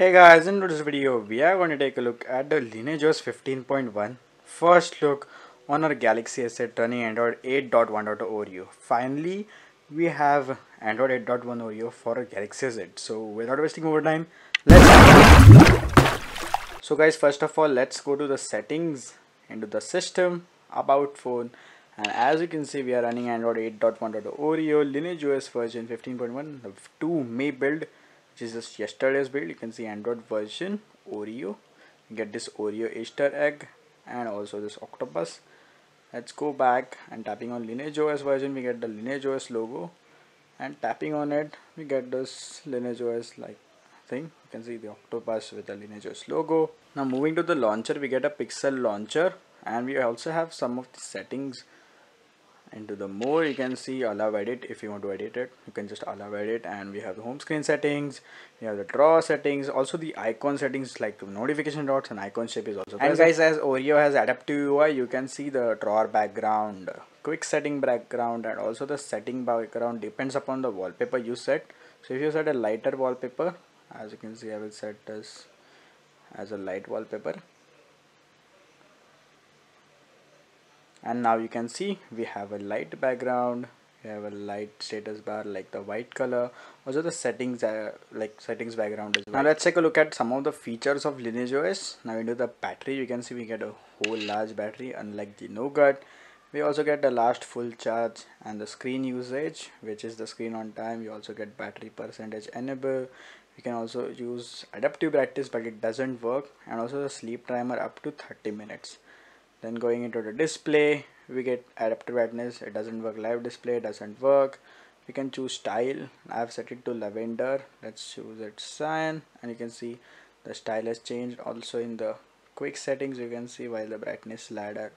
Hey guys, in this video we are going to take a look at the Lineage OS 15.1 first look on our Galaxy S8 running Android 8.1.0 Oreo. Finally, we have Android 8.1 Oreo for a Galaxy S8. So without wasting more time, let's So guys, first of all, let's go to the settings into the system about phone and as you can see we are running Android 8.1.0 Oreo Lineage OS version 15.1 the 2 May build which is just yesterday's build. You can see android version oreo. Get this oreo easter egg and also this octopus. Let's go back and tapping on lineage os version we get the lineage os logo. And tapping on it we get this lineage os like thing. You can see the octopus with the lineage os logo. Now moving to the launcher we get a pixel launcher. And we also have some of the settings into the more you can see allow edit if you want to edit it you can just allow edit and we have the home screen settings we have the draw settings also the icon settings like the notification dots and icon shape is also and guys as oreo has adaptive ui you can see the drawer background quick setting background and also the setting background depends upon the wallpaper you set. So if you set a lighter wallpaper as you can see i will set this as a light wallpaper and now you can see we have a light background we have a light status bar like the white color. Also the settings are like settings background now let's take a look at some of the features of lineage os now into the battery you can see we get a whole large battery unlike the nougat we also get the last full charge and the screen usage which is the screen on time. You also get battery percentage enable you can also use adaptive brightness but it doesn't work. And also the sleep timer up to 30 minutes then going into the display we get adaptive brightness. It doesn't work live display doesn't work. We can choose style. I've set it to lavender. Let's choose it cyan and you can see the style has changed. Also in the quick settings you can see while the brightness ladder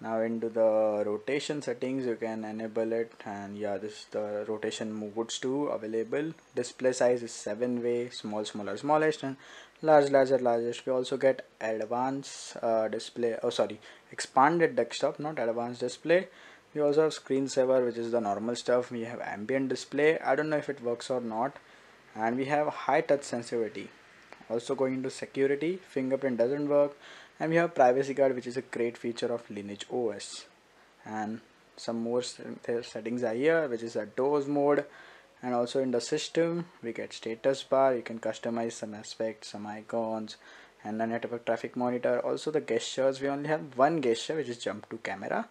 now into the rotation settings you can enable it and yeah this the rotation modes too available. Display size is 7 way small smaller smallest and large larger largest. We also get advanced uh, display oh sorry expanded desktop not advanced display. We also have screensaver which is the normal stuff. We have ambient display. I don't know if it works or not. And we have high touch sensitivity. Also going into security fingerprint doesn't work and we have privacy guard which is a great feature of lineage os and some more settings are here which is a doors mode. And also in the system we get status bar. You can customize some aspects some icons and the network traffic monitor. Also the gestures we only have one gesture which is jump to camera.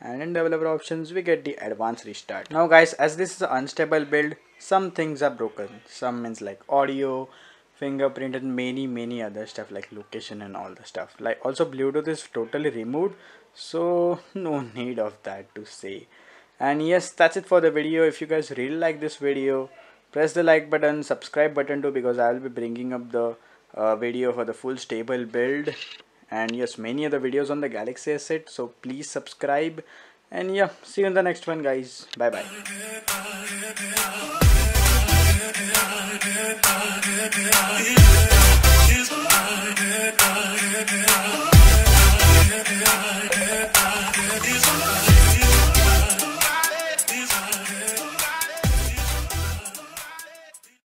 And in developer options we get the advanced restart. Now guys as this is an unstable build some things are broken. Some means like audio fingerprint and many many other stuff like location and all the stuff. Like also bluetooth is totally removed so no need of that to say. And yes that's it for the video. If you guys really like this video press the like button subscribe button too because i will be bringing up the uh, video for the full stable build. And yes many other videos on the galaxy s8 so please subscribe. And yeah see you in the next one guys. Bye bye Here's